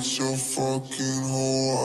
such a fucking whore.